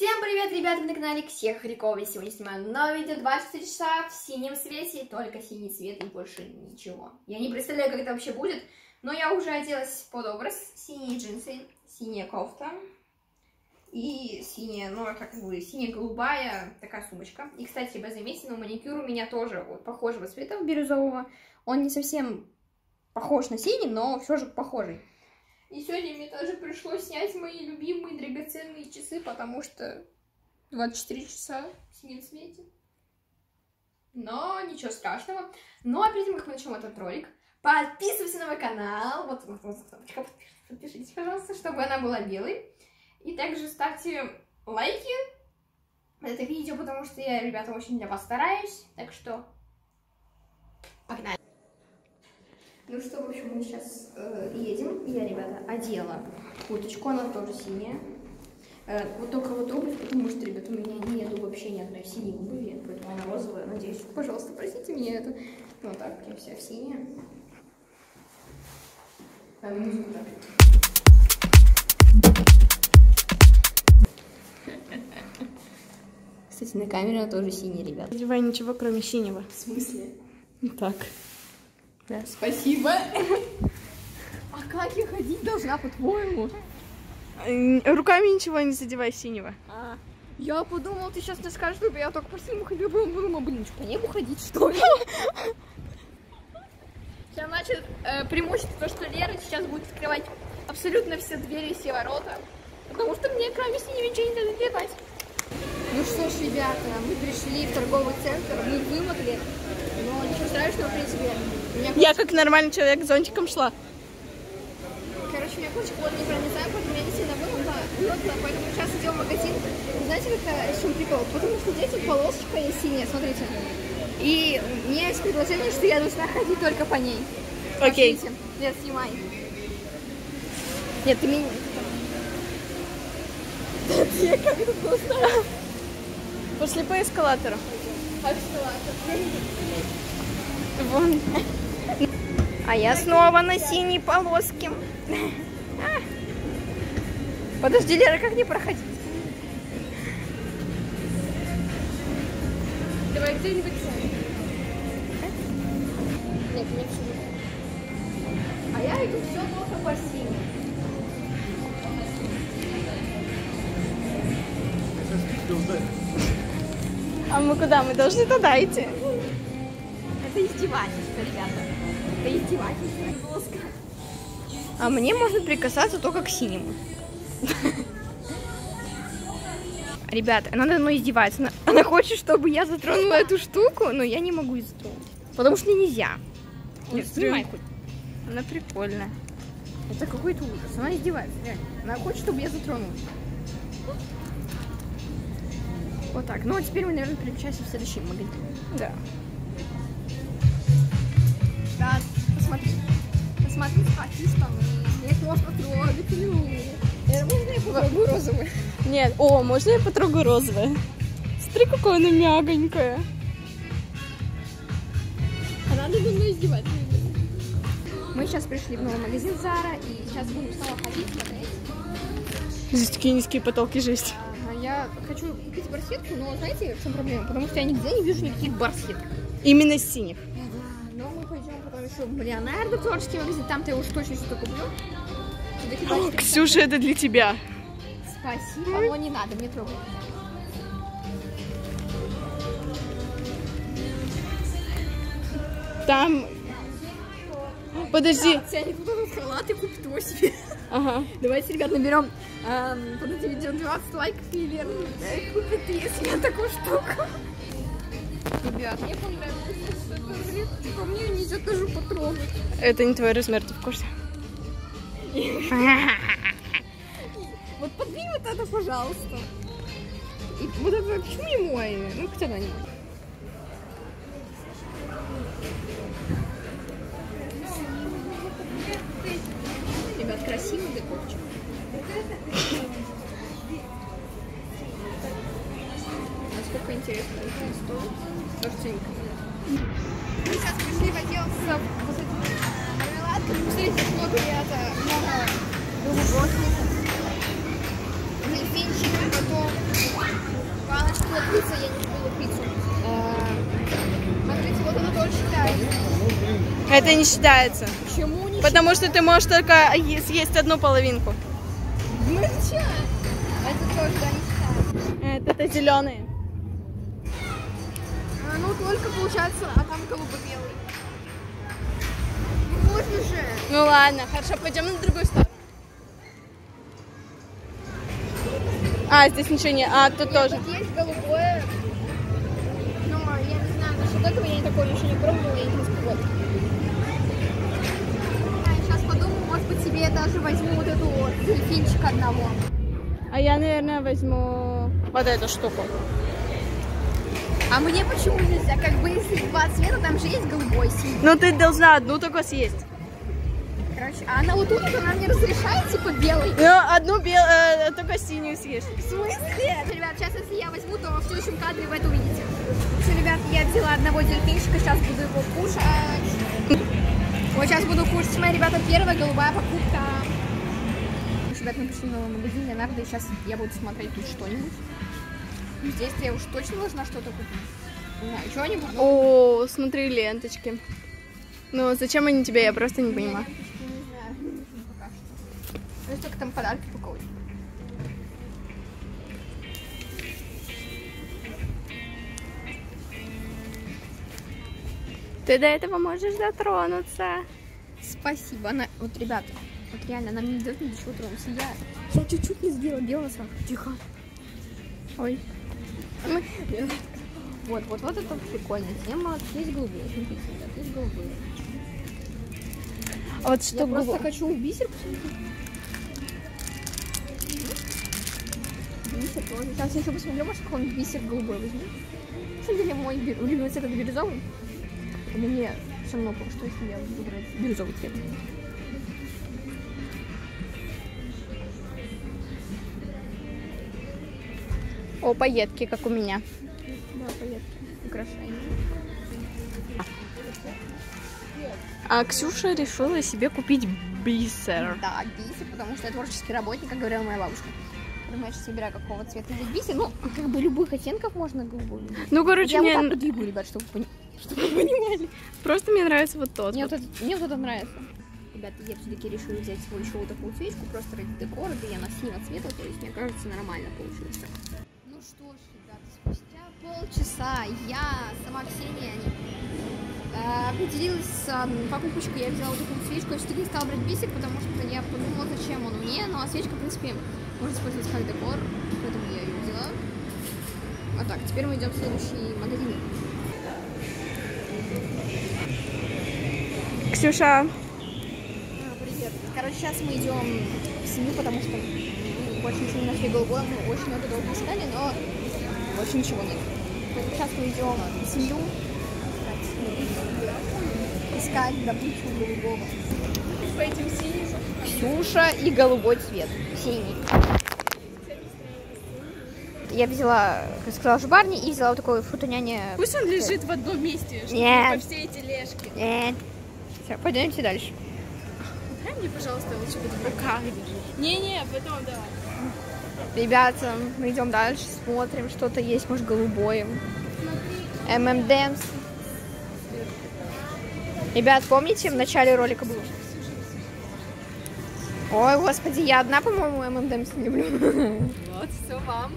Всем привет, ребята, на канале Ксия Хрякова. И сегодня снимаю новое видео 24 часа в синем свете, только синий цвет и больше ничего. Я не представляю, как это вообще будет, но я уже оделась под образ. Синие джинсы, синяя кофта и синяя, ну, как бы, синяя-голубая такая сумочка. И, кстати, вы заметите, но маникюр у меня тоже вот похожего цвета, бирюзового. Он не совсем похож на синий, но все же похожий. И сегодня мне тоже пришлось снять мои любимые драгоценные часы, потому что 24 часа в синем свете. Но ничего страшного. Ну а перед тем, как мы начнем этот ролик, подписывайся на мой канал. Вот, вот, вот, кнопочка, подпишитесь, пожалуйста, чтобы она была белой. И также ставьте лайки это видео, потому что я, ребята, очень для вас стараюсь. Так что погнали. Ну что, в общем, мы сейчас э, едем. Я, ребята, одела курточку, она тоже синяя. Э, вот только вот обувь, потому что, ребята, у меня нету вообще ни одной синей обуви, поэтому она розовая. Надеюсь, пожалуйста, простите меня это. Ну так, я вся в синяя. А, музыку так. Кстати, на камере она тоже синяя, ребята. Одевай ничего, кроме синего. В смысле? Так. Да. Спасибо. А как я ходить должна, по-твоему? Руками ничего не задевай синего. А, я подумала, ты сейчас мне скажешь, чтобы я только по синему ходила, потом подумала, блин, что, по небу ходить, что ли? Сейчас, значит, э, преимущество, то, что Лера сейчас будет открывать абсолютно все двери и все ворота, потому что мне кроме синего ничего не надо делать. Ну что ж, ребята, мы пришли в торговый центр, мы вымокли, страшного, в принципе. Я как нормальный человек зонтиком шла. Короче, у меня куча вот не проницаем, поэтому я не сильно вымокла, вымокла, поэтому сейчас идем в магазин. Знаете, как в чем прикол? Потому что здесь вот полосочка есть синяя, смотрите. И у меня есть предложение, что я должна ходить только по ней. Окей. Пошлите. Нет, снимай. Нет, ты меня... Я как это. Пошли по эскалатору. Вон. А я снова на синей полоске. Подожди, Лера, как не проходить? Давай где-нибудь Нет, не сюда. А я иду все только по синему. А мы куда? Мы должны туда идти. Это издевательство, ребята. Это издевательство. А мне можно прикасаться только к синему. Ребята, она надо мной издевается. Она, она хочет, чтобы я затронула эту штуку, но я не могу ее затронуть. Потому что нельзя. Нет, снимай хоть. Она прикольная. Это какой-то ужас. Она издевается, реально. Она хочет, чтобы я затронула. Вот так. Ну, а теперь мы, наверное, перемещаемся в следующий магазин. Да, Посмотри, какие штаны. Их можно трогать. Э, Можно я попробую розовый? Нет, о, можно я потрогаю розовое? Смотри, какое она мягонькое. Она надо мной издеваться. Мы сейчас пришли в новый магазин Зара, и сейчас будем снова ходить, смотреть. Здесь такие низкие потолки, жесть. А, Я хочу купить барсетку, но знаете, в чем проблема? Потому что я нигде не вижу никаких барсеток. Именно синих. Но мы пойдем потом еще в Леонардо, творческий магазин, там-то я уж точно что-то куплю. О, 24 Ксюша, это для тебя. Спасибо, но не надо, мне трогать. Там... Подожди. Тянет этот халат и купит его себе. Ага. Давайте, ребят, наберем эм, под этим видео 20 лайков и Лера э, купит если я такую штуку. Ребят, мне понравилось, редко, мне нельзя даже потрогать. Это не твой размер, ты в курсе? Вот подвинь вот это, пожалуйста. И вот это почему не мой? Ну, хотя да, не. Ребят, красивый декорчик. Насколько интересно это стоит? Кажется, Сейчас пришли в отдел с вот этими мармеладками. Посмотрите, сколько это много глубокосников. Дельфинчик, потом баночка пицца, я не купила пиццу. Э, смотрите, вот она тоже считается. Это не считается. Почему не Потому считается? что ты можешь только съесть одну половинку. Ну? Это тоже, да, не считается. Э, это, это зеленые. А, ну только получается, а там голубо-белый. Ну можно же. Ну ладно, хорошо, пойдем на другую сторону. А, здесь ничего не... А, тут тоже. Тут есть голубое. Ну, я не знаю, насчет этого я такое еще не пробовала, я не вот. Сейчас подумаю, может быть, себе даже возьму вот эту вот дельфинчика одного. А я, наверное, возьму вот эту штуку. А мне почему нельзя? Как бы если два цвета, там же есть голубой, синий. Ну, ты должна одну только съесть. Короче, а она вот тут она мне разрешает, типа, белый. Ну, одну бел... э, только синюю съешь. В смысле? Ребят, сейчас если я возьму, то в следующем кадре вы это увидите. Все, ребят, я взяла одного дельфинчика, сейчас буду его кушать. Вот сейчас буду кушать. Моя, ребята, первая голубая покупка. Ребят, мы пришли в новый магазин Леонардо, и сейчас я буду смотреть тут что-нибудь. Здесь я уж точно должна что-то купить. Не знаю, что-нибудь. но- О, смотри, ленточки. Ну, зачем они тебе, я просто не понимаю. Есть только там подарки упаковывать. Ты до этого можешь дотронуться. Спасибо. Она, вот, ребята, вот реально, она мне не дает ни до чего тронуться. Я, я чуть-чуть не сделала, делала сразу. Тихо. Ой. Вот, вот, вот это прикольная тема. Есть голубые, смотрите, ребят, есть голубые. А вот Я что просто хочу бисер. Бисер тоже. Сейчас еще посмотрю, может, какой-нибудь бисер голубой возьму. На самом деле, мой любимый цвет это бирюзовый. Мне все равно, что если я буду брать бирюзовый цвет. О, пайетки, как у меня. Да, поедки. Украшения. А Ксюша решила себе купить бисер. Да, бисер, потому что я творческий работник, как говорила моя бабушка. Я сейчас выбираю, какого цвета здесь бисер. Ну, как бы любых оттенков можно голубой. Ну, короче, я мне вот так подвигаю, ребят, чтобы пони- чтобы вы понимали. просто мне нравится вот тот. Мне вот. вот, это, мне вот это нравится. Ребята, я все-таки решила взять свою еще вот такую свечку, просто ради декора, да и она синего цвета, то есть, мне кажется, нормально получилось. Ну что ж, ребята, спустя полчаса я, сама Ксения, э, определилась с м, покупочкой, я взяла вот такую свечку, я все-таки стала брать бисер, потому что я подумала, зачем он мне, ну а свечка, в принципе, можно использовать как декор, поэтому я ее взяла. А так, теперь мы идем в следующий магазин. Ксюша, А, привет. Короче, сейчас мы идем в семью, потому что больше ничего не нашли голубое. Мы очень много долго искали, но больше ничего нет. Поэтому сейчас мы идем в семью искать добычу голубого. Ксюша и голубой цвет. Синий. Я взяла, как сказала Жбарни, и взяла вот такой фрутоняне. пусть он лежит в одном месте, чтобы Нет. по всей тележке. Нет. Все, пойдемте дальше. Дай мне, пожалуйста, лучше буду в руках держать. Не-не, потом давай. Ребята, мы идем дальше, смотрим, что-то есть, может, голубое. ММДМС. Ребят, помните, в начале ролика было? Ой, господи, я одна, по-моему, ММДМС не люблю. Вот, все вам.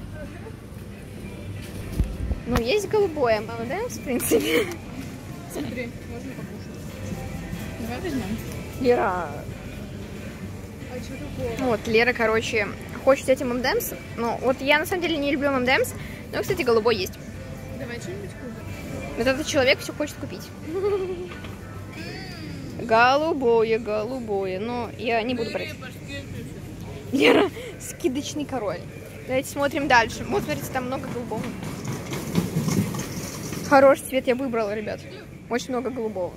Ну, есть голубое ММДМС, в принципе. Смотри, можно покушать. Давай возьмем. Лера, А что такое? вот, Лера, короче, хочет взять ММДМС. Ну, вот я, на самом деле, не люблю ММДМС, но, кстати, голубой есть. Давай что-нибудь купим. Вот этот человек все хочет купить. Голубое, голубое. Но я не буду брать. Лера, скидочный король. Давайте смотрим дальше. Вот, смотрите, там много голубого. Хороший цвет я выбрала, ребят. Очень много голубого.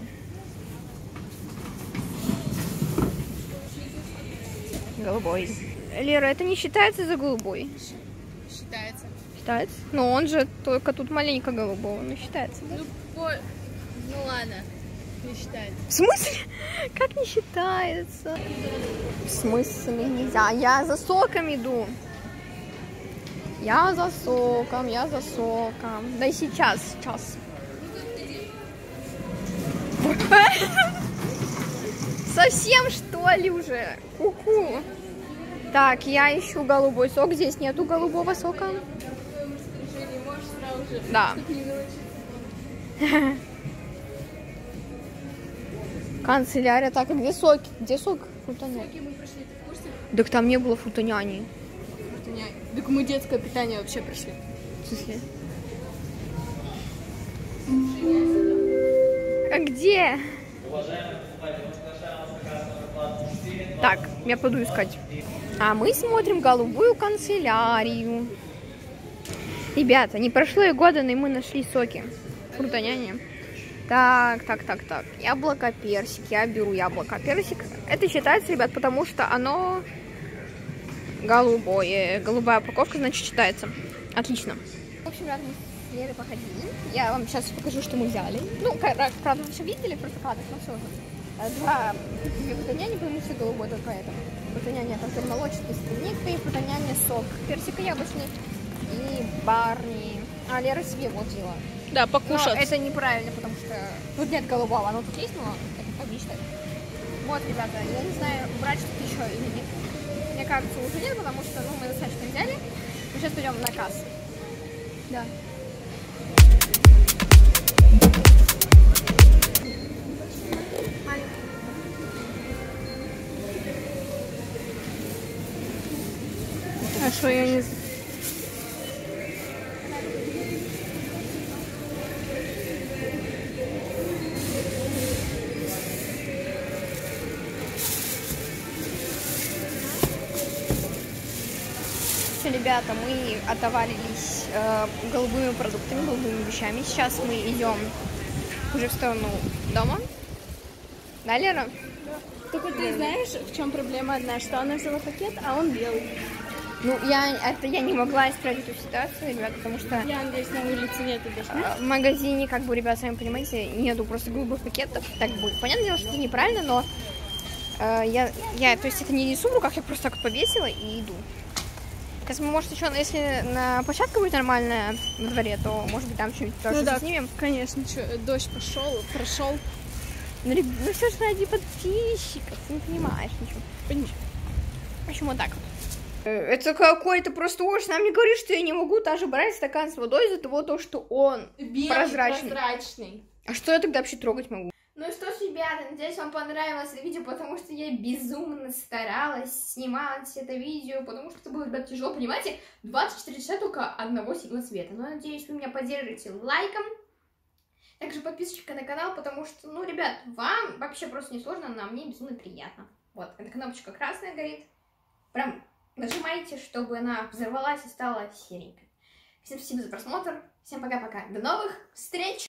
Голубой. Лера, это не считается за голубой? Считается. Считается? Но он же только тут маленько голубого, но считается. да? Ну, по... ну ладно, не считается. В смысле? Как не считается? В смысле нельзя? Я за соком иду. Я за соком, я за соком. Да и сейчас, сейчас. Совсем что ли уже? Ку-ку. Так, я ищу голубой сок. Здесь нету голубого сока. Да. Канцелярия. Так, а где соки? Где сок? Фрутоняни. Так там не было фрутоняни. Так мы детское питание вообще пришли. В смысле? А где? Так, я пойду искать. А мы смотрим голубую канцелярию. Ребята, не прошло и года, но и мы нашли соки. Фрутоняне. Так, так, так, так. Яблоко, персик. Я беру яблоко, персик. Это считается, ребят, потому что оно голубое. Голубая упаковка, значит, считается. Отлично. В общем, мы с Лерой походили. Я вам сейчас покажу, что мы взяли. Ну, как- правда, вы все видели в кадрах, но все же. Э, Два две фрутоняни, потому что голубой только поэтому. Фрутоняня конфет молочный с клубникой, фрутоняня сок персика яблочный и барни. А Лера себе вот взяла. Да, Но покушать. это неправильно, потому что тут нет голубого, оно тут есть, но это обычно. Вот, ребята, я не знаю, брать что-то еще или нет. Мне кажется, уже нет, потому что ну, мы достаточно взяли. Мы сейчас пойдем на кассу. Да. Что я не... Все, ребята, мы отоварились э, голубыми продуктами, голубыми вещами. Сейчас мы идем уже в сторону дома. Да, Лера? Только ты знаешь, в чем проблема одна, что она взяла пакет, а он белый. Ну, я, это я не могла исправить эту ситуацию, ребят, потому что Я надеюсь, на улице нету э, в магазине, как бы, ребят, сами понимаете, нету просто голубых пакетов. Так будет. Понятное дело, что это неправильно, но э, я, я, то есть это не несу в руках, я просто так повесила и иду. Сейчас мы, может, еще, если на площадка будет нормальная во дворе, то, может быть, там что-нибудь тоже Ну да, снимем. конечно, чё, дождь пошел, прошел. Ну, ребят, ну все же ради подписчиков, ты не понимаешь ничего. Понимаешь? В общем, вот так вот. Это какой-то просто ужас. Нам не говорит, что я не могу даже брать стакан с водой из-за того, то, что он Белый, Прозрачный. прозрачный. А что я тогда вообще трогать могу? Ну что ж, ребята, надеюсь, вам понравилось это видео, потому что я безумно старалась снимать это видео, потому что это было, ребят, тяжело, понимаете? 24 часа только одного синего цвета. Но надеюсь, вы меня поддержите лайком, также подписочкой на канал, потому что, ну, ребят, вам вообще просто не сложно, а мне безумно приятно. Вот, эта кнопочка красная горит. Прям нажимайте, чтобы она взорвалась и стала серенькой. Всем спасибо за просмотр. Всем пока-пока. До новых встреч!